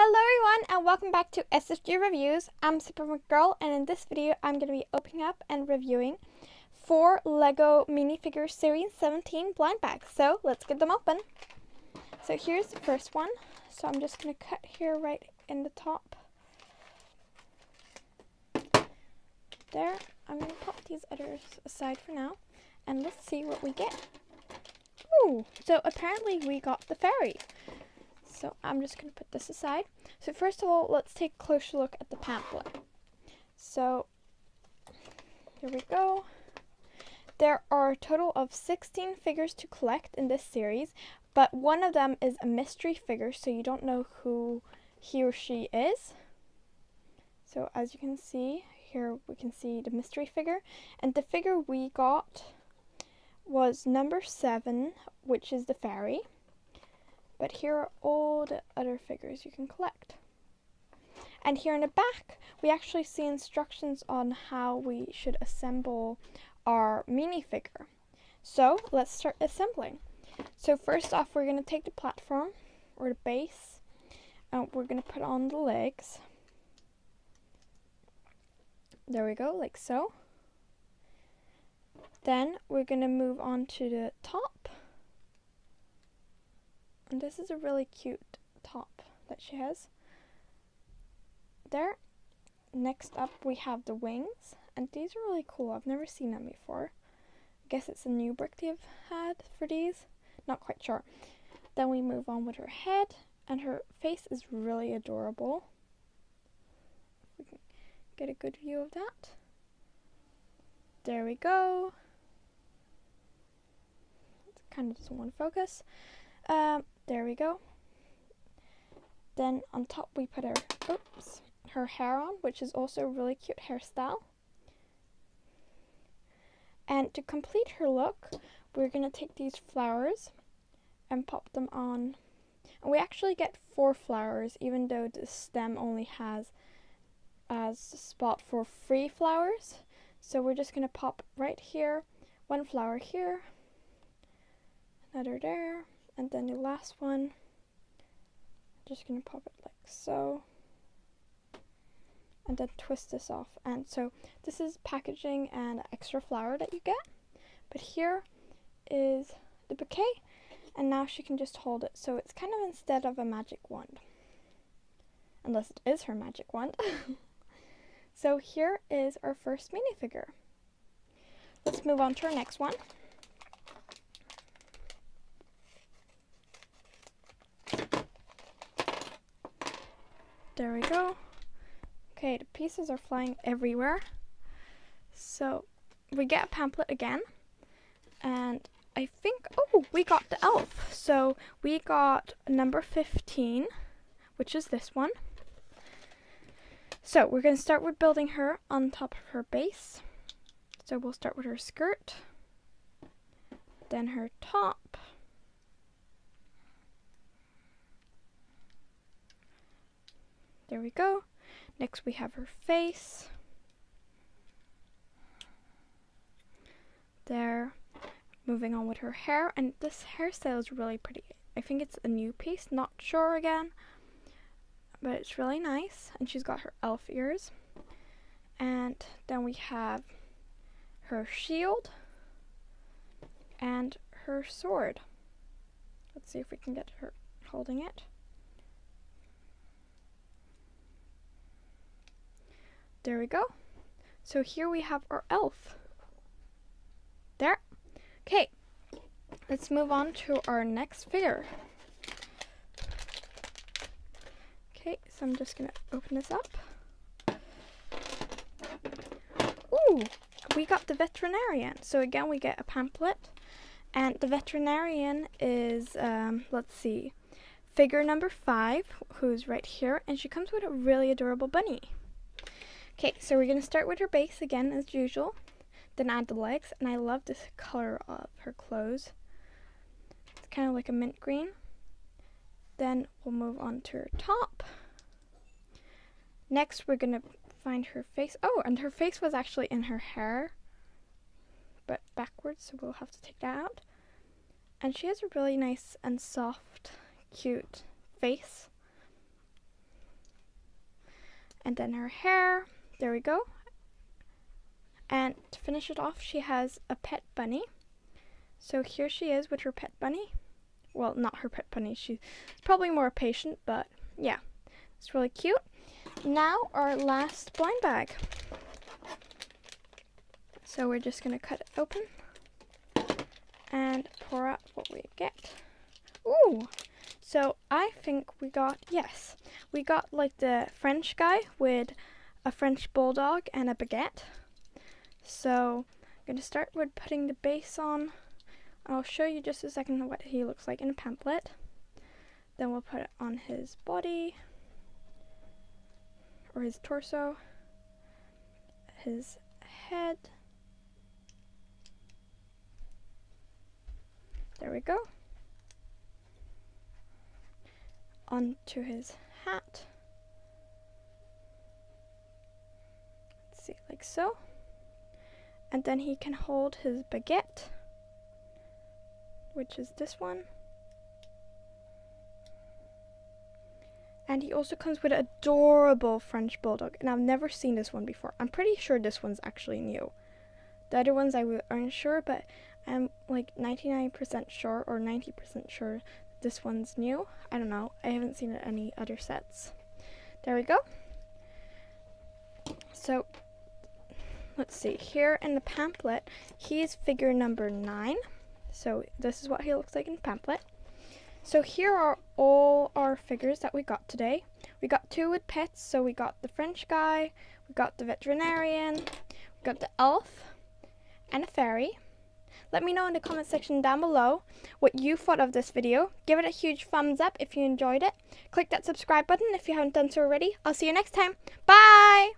Hello everyone and welcome back to SFG Reviews. I'm Super McGirl and in this video I'm going to be opening up and reviewing four LEGO minifigure series 17 blind bags. So let's get them open. So here's the first one. So I'm just going to cut here right in the top. There. I'm going to pop these others aside for now and let's see what we get. Ooh, so apparently we got the fairy. So I'm just going to put this aside. So first of all, let's take a closer look at the pamphlet. So here we go. There are a total of 16 figures to collect in this series, but one of them is a mystery figure, so you don't know who he or she is. So as you can see, here we can see the mystery figure, and the figure we got was number 7, which is the fairy. But here are all the other figures you can collect. And here in the back, we actually see instructions on how we should assemble our minifigure. So let's start assembling. So first off, we're going to take the platform or the base and we're going to put on the legs. There we go, like so. Then we're going to move on to the top and this is a really cute top that she has. There. Next up we have the wings. And these are really cool. I've never seen them before. I guess it's a new brick they've had for these. Not quite sure. Then we move on with her head. And her face is really adorable. We can get a good view of that. There we go. It kind of doesn't want to focus. Um, there we go. Then on top we put her, oops, her hair on, which is also a really cute hairstyle. And to complete her look, we're going to take these flowers and pop them on. And we actually get four flowers, even though the stem only has as a spot for three flowers. So we're just going to pop right here, one flower here, another there, and then the last one I'm just gonna pop it like so. And then twist this off. And so this is packaging and extra flower that you get. But here is the bouquet and now she can just hold it. So it's kind of instead of a magic wand. Unless it is her magic wand. So here is our first minifigure. Let's move on to our next one There we go. Okay, the pieces are flying everywhere. So we get a pamphlet again. And I think, oh, we got the elf. So we got number 15, which is this one. So we're going to start with building her on top of her base. So we'll start with her skirt, then her top, There we go. Next we have her face. There. Moving on with her hair. And this hairstyle is really pretty. I think it's a new piece. Not sure again. But it's really nice. And she's got her elf ears. And then we have her shield. And her sword. Let's see if we can get her holding it. There we go. So here we have our elf. There. Okay, let's move on to our next figure. Okay, so I'm just gonna open this up. Ooh, we got the veterinarian. So again, we get a pamphlet. And the veterinarian is, um, let's see, figure number five, who's right here. And she comes with a really adorable bunny. Okay, so we're going to start with her base again as usual, then add the legs, and I love this color of her clothes. It's kind of like a mint green. Then we'll move on to her top. Next, we're going to find her face. Oh, and her face was actually in her hair, but backwards, so we'll have to take that out. And she has a really nice and soft, cute face. And then her hair. There we go. And to finish it off, she has a pet bunny. So here she is with her pet bunny. Well, not her pet bunny. She's probably more patient, but yeah, it's really cute. Now our last blind bag. So we're just gonna cut it open and pour out what we get. Ooh, so I think we got, yes, we got like the French guy with a French bulldog and a baguette. So I'm going to start with putting the base on. I'll show you just a second what he looks like in a pamphlet. Then we'll put it on his body or his torso, his head. There we go. Onto his hat. See, like so and then he can hold his baguette, which is this one. And he also comes with an adorable French Bulldog, and I've never seen this one before. I'm pretty sure this one's actually new. The other ones I aren't sure, but I'm like 99% sure or 90% sure this one's new. I don't know. I haven't seen any other sets. There we go. So let's see, here in the pamphlet, he's figure number nine. So this is what he looks like in the pamphlet. So here are all our figures that we got today. We got two with pets, so we got the French guy, we got the veterinarian, we got the elf, and a fairy. Let me know in the comment section down below what you thought of this video. Give it a huge thumbs up if you enjoyed it. Click that subscribe button if you haven't done so already. I'll see you next time. Bye!